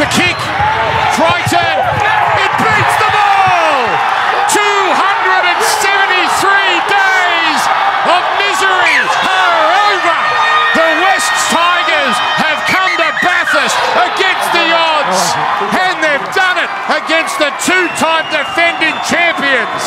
The kick, Crichton, it beats the ball! 273 days of misery are over! The Wests Tigers have come to Bathurst against the odds, and they've done it against the two-time defending champions!